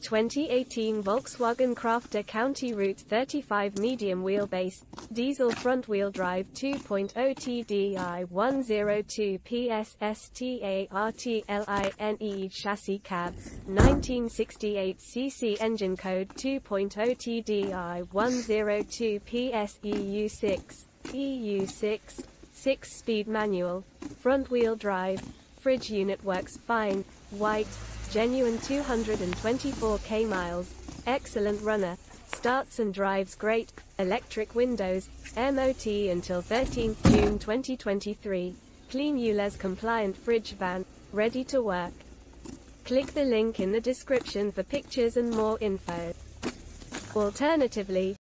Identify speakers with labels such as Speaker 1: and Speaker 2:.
Speaker 1: 2018 Volkswagen Crafter County Route 35 medium wheelbase, diesel front-wheel drive 2.0 TDI 102 PS STARTLINE chassis cab, 1968 cc engine code 2.0 TDI 102 PS EU6, EU6, 6-speed manual, front-wheel drive, fridge unit works fine, white, genuine 224k miles, excellent runner, starts and drives great, electric windows, MOT until 13 June 2023, clean ULEZ compliant fridge van, ready to work. Click the link in the description for pictures and more info. Alternatively,